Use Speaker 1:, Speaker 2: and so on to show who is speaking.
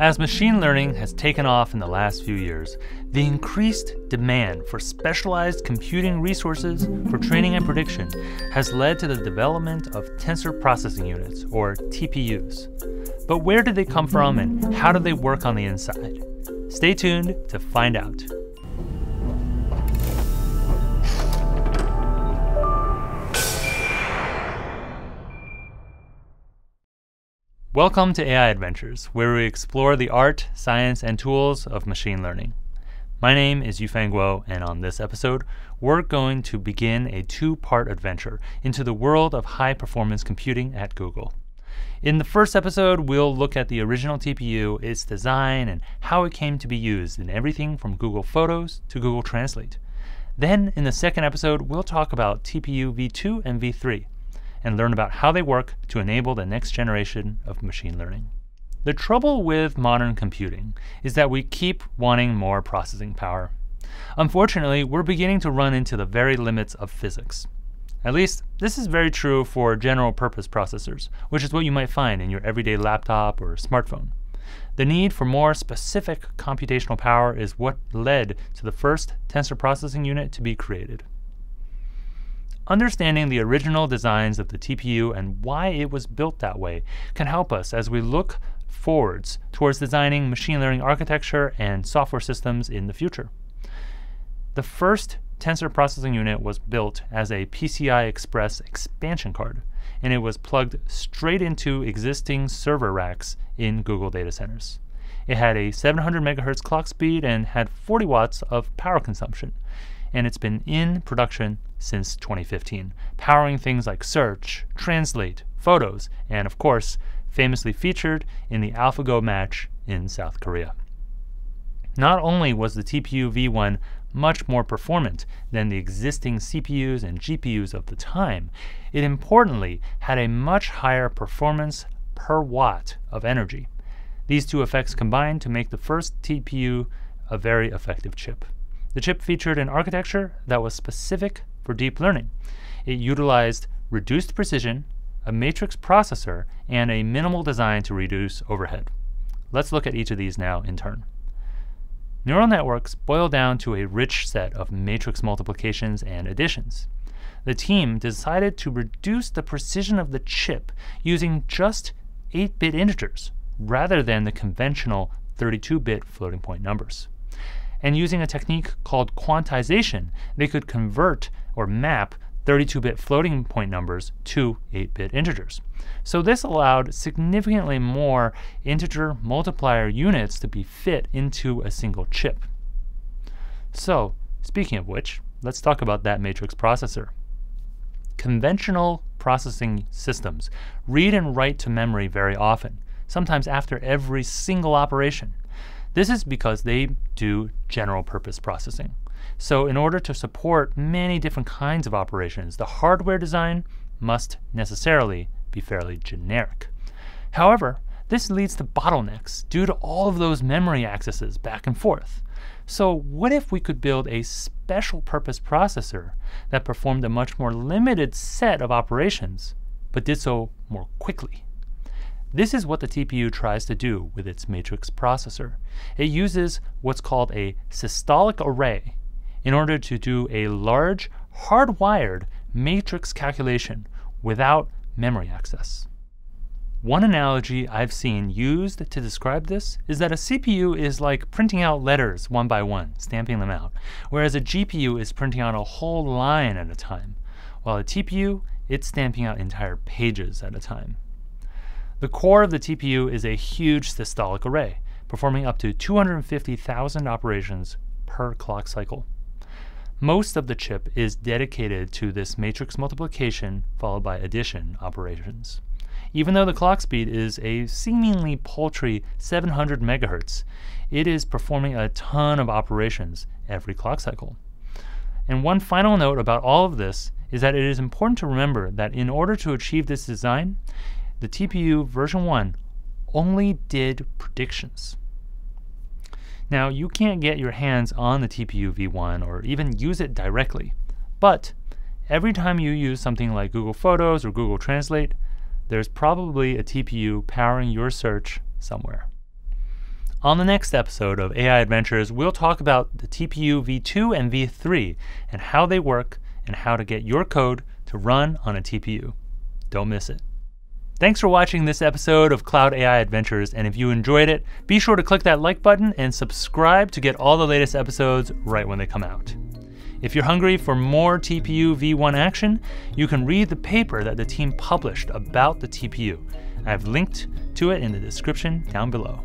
Speaker 1: As machine learning has taken off in the last few years, the increased demand for specialized computing resources for training and prediction has led to the development of tensor processing units, or TPUs. But where did they come from and how do they work on the inside? Stay tuned to find out. Welcome to AI Adventures, where we explore the art, science, and tools of machine learning. My name is Yufeng Guo, and on this episode, we're going to begin a two part adventure into the world of high performance computing at Google. In the first episode, we'll look at the original TPU, its design, and how it came to be used in everything from Google Photos to Google Translate. Then, in the second episode, we'll talk about TPU v2 and v3 and learn about how they work to enable the next generation of machine learning. The trouble with modern computing is that we keep wanting more processing power. Unfortunately, we're beginning to run into the very limits of physics. At least, this is very true for general purpose processors, which is what you might find in your everyday laptop or smartphone. The need for more specific computational power is what led to the first tensor processing unit to be created. Understanding the original designs of the TPU and why it was built that way can help us as we look forwards towards designing machine learning architecture and software systems in the future. The first tensor processing unit was built as a PCI Express expansion card, and it was plugged straight into existing server racks in Google data centers. It had a 700 megahertz clock speed and had 40 watts of power consumption, and it's been in production since 2015, powering things like search, translate, photos, and of course, famously featured in the AlphaGo match in South Korea. Not only was the TPU V1 much more performant than the existing CPUs and GPUs of the time, it importantly had a much higher performance per watt of energy. These two effects combined to make the first TPU a very effective chip. The chip featured an architecture that was specific for deep learning. It utilized reduced precision, a matrix processor, and a minimal design to reduce overhead. Let's look at each of these now in turn. Neural networks boil down to a rich set of matrix multiplications and additions. The team decided to reduce the precision of the chip using just 8 bit integers rather than the conventional 32 bit floating point numbers and using a technique called quantization, they could convert or map 32-bit floating point numbers to 8-bit integers. So this allowed significantly more integer multiplier units to be fit into a single chip. So, speaking of which, let's talk about that matrix processor. Conventional processing systems read and write to memory very often, sometimes after every single operation. This is because they do general purpose processing. So in order to support many different kinds of operations, the hardware design must necessarily be fairly generic. However, this leads to bottlenecks due to all of those memory accesses back and forth. So what if we could build a special purpose processor that performed a much more limited set of operations, but did so more quickly? This is what the TPU tries to do with its matrix processor. It uses what's called a systolic array in order to do a large, hardwired matrix calculation without memory access. One analogy I've seen used to describe this is that a CPU is like printing out letters one by one, stamping them out, whereas a GPU is printing out a whole line at a time, while a TPU, it's stamping out entire pages at a time. The core of the TPU is a huge systolic array, performing up to 250,000 operations per clock cycle. Most of the chip is dedicated to this matrix multiplication followed by addition operations. Even though the clock speed is a seemingly paltry 700 megahertz, it is performing a ton of operations every clock cycle. And one final note about all of this is that it is important to remember that in order to achieve this design, the TPU version 1 only did predictions. Now, you can't get your hands on the TPU v1 or even use it directly, but every time you use something like Google Photos or Google Translate, there's probably a TPU powering your search somewhere. On the next episode of AI Adventures, we'll talk about the TPU v2 and v3 and how they work and how to get your code to run on a TPU. Don't miss it. Thanks for watching this episode of Cloud AI Adventures, and if you enjoyed it, be sure to click that like button and subscribe to get all the latest episodes right when they come out. If you're hungry for more TPU v1 action, you can read the paper that the team published about the TPU. I've linked to it in the description down below.